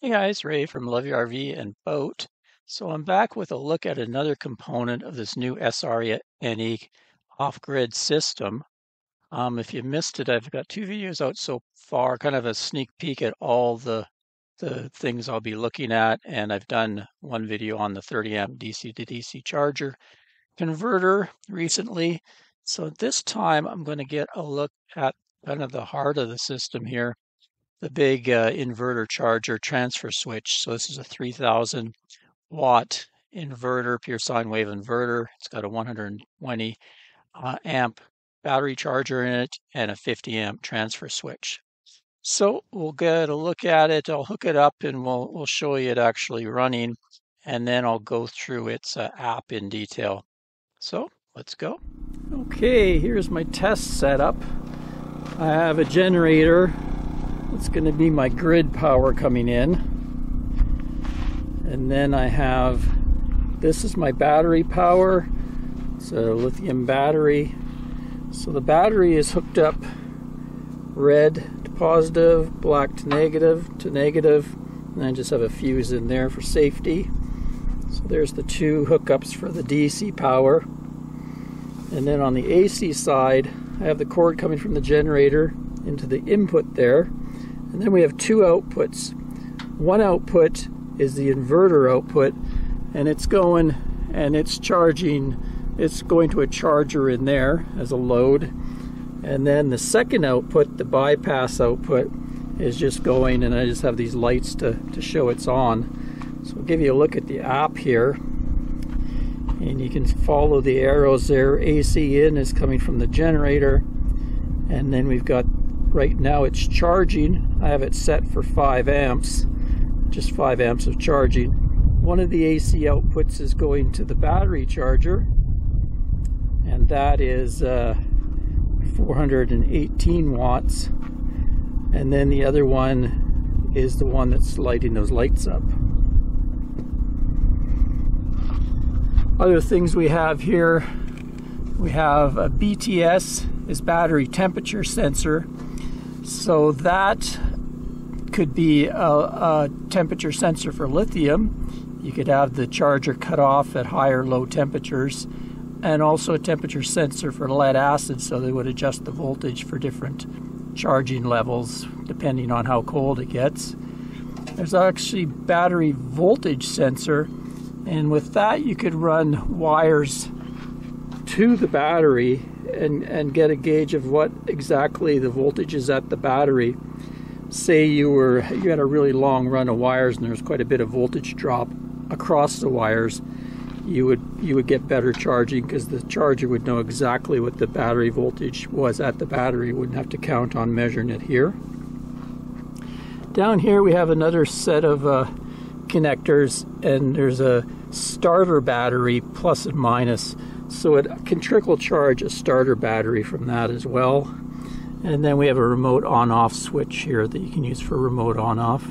Hey guys, Ray from Love Your RV and Boat. So I'm back with a look at another component of this new SRNE off-grid system. Um, if you missed it, I've got two videos out so far, kind of a sneak peek at all the the things I'll be looking at, and I've done one video on the 30 amp DC to DC charger converter recently. So this time I'm going to get a look at kind of the heart of the system here the big uh, inverter charger transfer switch. So this is a 3000 watt inverter, pure sine wave inverter. It's got a 120 uh, amp battery charger in it and a 50 amp transfer switch. So we'll get a look at it. I'll hook it up and we'll we'll show you it actually running, and then I'll go through its uh, app in detail. So let's go. Okay, here's my test setup. I have a generator it's going to be my grid power coming in. And then I have, this is my battery power. It's a lithium battery. So the battery is hooked up red to positive, black to negative, to negative, and I just have a fuse in there for safety. So there's the two hookups for the DC power. And then on the AC side, I have the cord coming from the generator into the input there. And then we have two outputs. One output is the inverter output, and it's going and it's charging, it's going to a charger in there as a load. And then the second output, the bypass output, is just going, and I just have these lights to, to show it's on. So I'll give you a look at the app here. And you can follow the arrows there. AC in is coming from the generator. And then we've got right now it's charging. I have it set for 5 amps, just 5 amps of charging. One of the AC outputs is going to the battery charger, and that is uh, 418 watts. And then the other one is the one that's lighting those lights up. Other things we have here, we have a BTS, is battery temperature sensor so that could be a, a, temperature sensor for lithium. You could have the charger cut off at high or low temperatures, and also a temperature sensor for lead acid, so they would adjust the voltage for different charging levels depending on how cold it gets. There's actually battery voltage sensor, and with that you could run wires to the battery and, and get a gauge of what exactly the voltage is at the battery. Say you were you had a really long run of wires and there was quite a bit of voltage drop across the wires, you would you would get better charging because the charger would know exactly what the battery voltage was at the battery. wouldn't have to count on measuring it here. Down here we have another set of uh, connectors and there's a starter battery plus and minus so it can trickle charge a starter battery from that as well. And then we have a remote on-off switch here that you can use for remote on-off.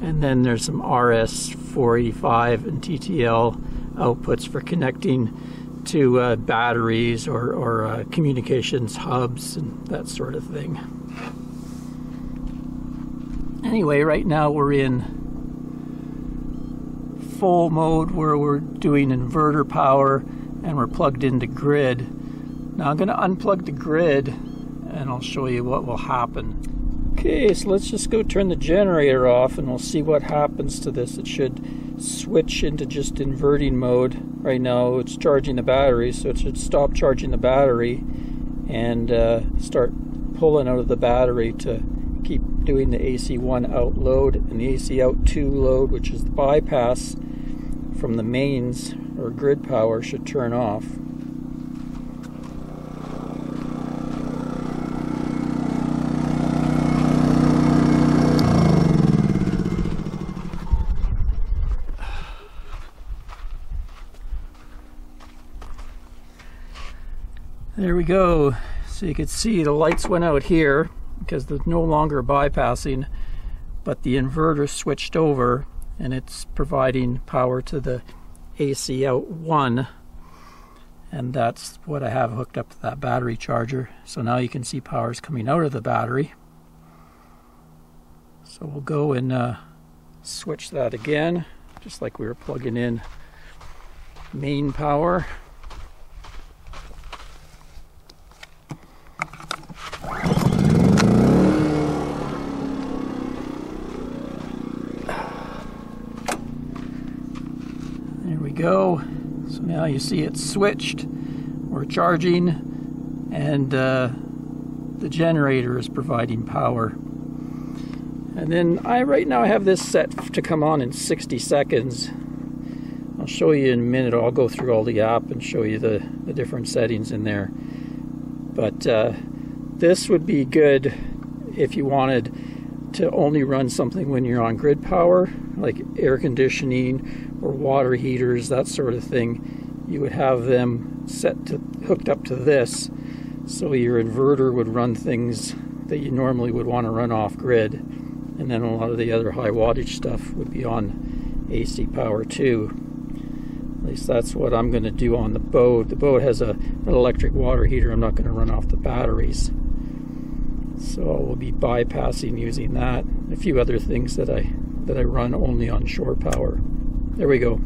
And then there's some RS485 and TTL outputs for connecting to uh, batteries or, or uh, communications hubs and that sort of thing. Anyway, right now we're in full mode where we're doing inverter power and we're plugged into grid. Now I'm going to unplug the grid and I'll show you what will happen. Okay, so let's just go turn the generator off and we'll see what happens to this. It should switch into just inverting mode. Right now it's charging the battery, so it should stop charging the battery and uh, start pulling out of the battery to keep doing the AC1 out load and the AC out 2 load, which is the bypass from the mains or grid power should turn off. There we go. So you can see the lights went out here because they're no longer bypassing, but the inverter switched over and it's providing power to the AC out 1 and that's what I have hooked up to that battery charger. So now you can see power is coming out of the battery. So we'll go and uh, switch that again, just like we were plugging in main power. There we go. So now you see it's switched. We're charging and uh, the generator is providing power. And then I right now I have this set to come on in 60 seconds. I'll show you in a minute. I'll go through all the app and show you the, the different settings in there. But uh, this would be good if you wanted to only run something when you're on grid power, like air conditioning or water heaters, that sort of thing. You would have them set to hooked up to this, so your inverter would run things that you normally would want to run off grid, and then a lot of the other high wattage stuff would be on AC power too. At least that's what I'm going to do on the boat. The boat has a, an electric water heater. I'm not going to run off the batteries. So we'll be bypassing using that. A few other things that I that I run only on shore power. There we go.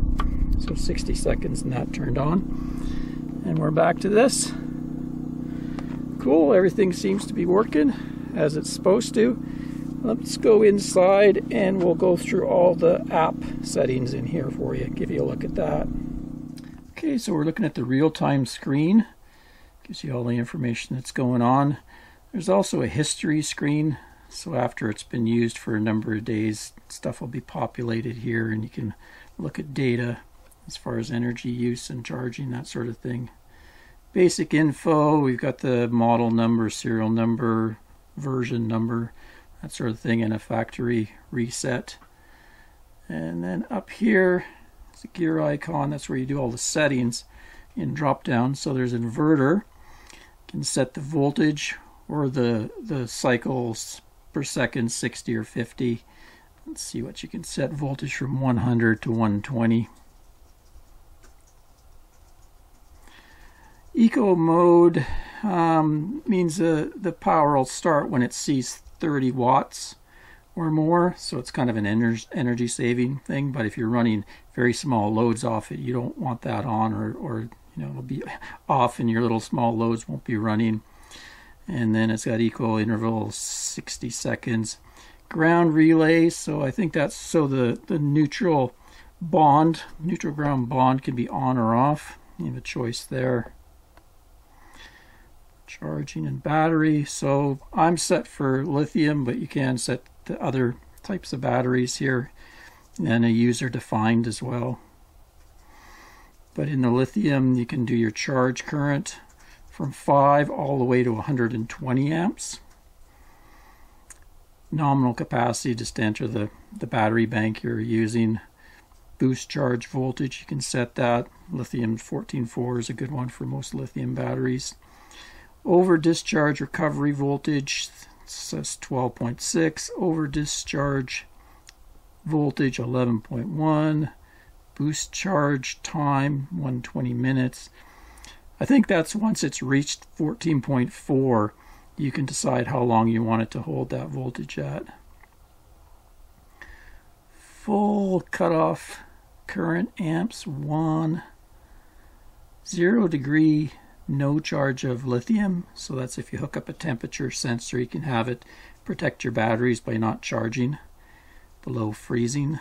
So 60 seconds and that turned on. And we're back to this. Cool, everything seems to be working as it's supposed to. Let's go inside and we'll go through all the app settings in here for you, give you a look at that. Okay, so we're looking at the real-time screen. Gives you all the information that's going on. There's also a history screen, so after it's been used for a number of days, stuff will be populated here and you can look at data as far as energy use and charging, that sort of thing. Basic info, we've got the model number, serial number, version number, that sort of thing, and a factory reset. And then up here, it's a gear icon, that's where you do all the settings in drop down. So there's inverter, you can set the voltage or the, the cycles per second, 60 or 50. Let's see what you can set voltage from 100 to 120. Eco mode um, means the, the power will start when it sees 30 watts or more, so it's kind of an ener energy saving thing. But if you're running very small loads off it, you don't want that on, or, or you know it'll be off, and your little small loads won't be running. And then it's got equal interval 60 seconds. Ground relay so I think that's so the the neutral bond neutral ground bond can be on or off. You have a choice there charging and battery so I'm set for lithium but you can set the other types of batteries here and a user defined as well but in the lithium you can do your charge current from 5 all the way to 120 amps. Nominal capacity, just enter the, the battery bank you're using. Boost charge voltage, you can set that. Lithium 14.4 is a good one for most lithium batteries. Over discharge recovery voltage says 12.6. Over discharge voltage 11.1. Boost charge time 120 minutes. I think that's once it's reached 14.4, you can decide how long you want it to hold that voltage at. Full cutoff current amps 1, 0 degree no charge of lithium. So that's if you hook up a temperature sensor, you can have it protect your batteries by not charging below freezing.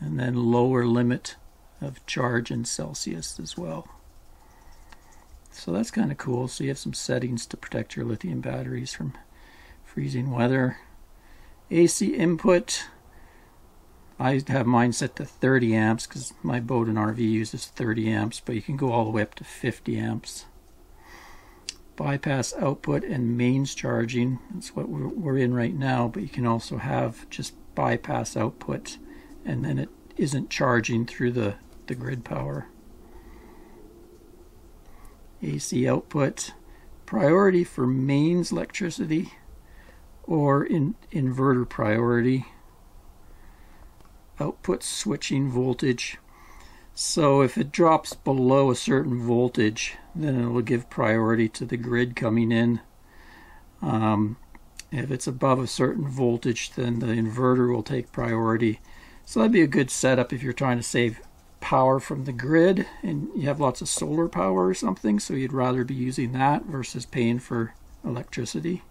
And then lower limit of charge in Celsius as well. So that's kind of cool. So you have some settings to protect your lithium batteries from freezing weather. AC input, I have mine set to 30 amps because my boat and RV uses 30 amps, but you can go all the way up to 50 amps. Bypass output and mains charging, that's what we're in right now, but you can also have just bypass output and then it isn't charging through the, the grid power. AC output, priority for mains electricity, or in inverter priority, output switching voltage. So if it drops below a certain voltage, then it will give priority to the grid coming in. Um, if it's above a certain voltage, then the inverter will take priority So that'd be a good setup if you're trying to save power from the grid and you have lots of solar power or something, so you'd rather be using that versus paying for electricity.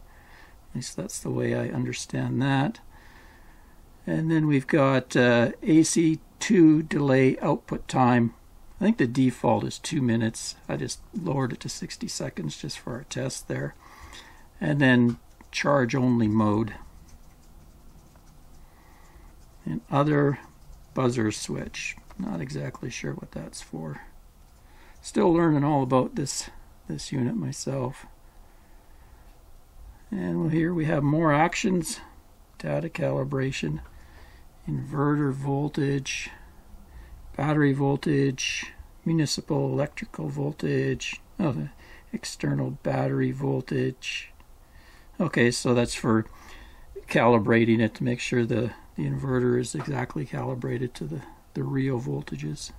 At least that's the way I understand that. And then we've got uh, AC2 delay output time. I think the default is two minutes. I just lowered it to 60 seconds just for our test there. And then charge only mode. And other buzzer switch. Not exactly sure what that's for. Still learning all about this this unit myself. And here we have more actions, data calibration, inverter voltage, battery voltage, municipal electrical voltage, oh, external battery voltage. Okay, so that's for calibrating it to make sure the, the inverter is exactly calibrated to the, the real voltages.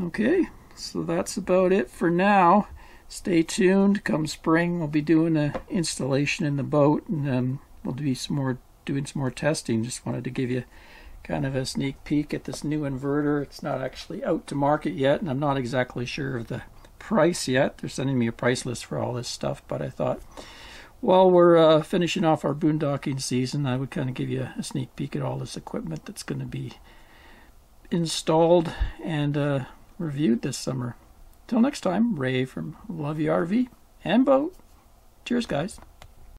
Okay, so that's about it for now. Stay tuned. Come spring, we'll be doing an installation in the boat, and um, we'll do some more doing some more testing. Just wanted to give you kind of a sneak peek at this new inverter. It's not actually out to market yet, and I'm not exactly sure of the price yet. They're sending me a price list for all this stuff, but I thought while we're uh, finishing off our boondocking season, I would kind of give you a sneak peek at all this equipment that's going to be installed and uh, reviewed this summer. Till next time, Ray from Love Your RV and Boat. Cheers, guys.